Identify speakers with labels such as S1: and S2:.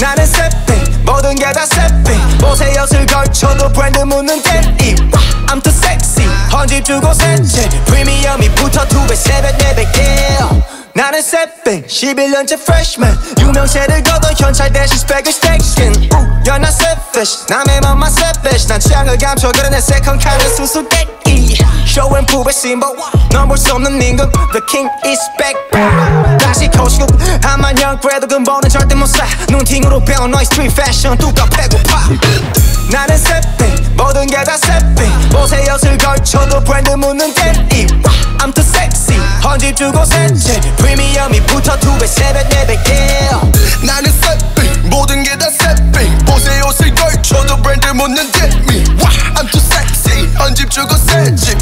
S1: 나는 세핑 모든 게다 옷에 엿을 걸쳐도 브랜드 묻는 데이 I'm too sexy 헌집 주고 셋째. 프리미엄이 붙어 두배 세배 네배 yeah. 나는 세핑 11년째 freshman. 유명세를 거둬 현찰 대신 스펙을 스택신 You're not selfish. 남의 맘만 selfish. 난 취향을 감춰 그래 내 세컨 칸은 수수께끼 쇼앤 푸의 심벌 넘볼 수 없는 임금. The king is back. 다시 거시고 한만형 그래도 근본은 절대 못사 눈팅으로 배운 너의 스트릿 패션 뚝딱 배고파. 나는 세페 모든 게 다 세페 보세옷을 걸쳐도 브랜드 묻는 대리. I'm too sexy. 헌집 주고 세채 프리미엄이 붙어 두배 세배 네배. Yeah.
S2: 나는 세페 모든 게 다 세페 보세옷을 걸쳐도 브랜드 묻는 대리. I'm too sexy. 헌집 주고 세채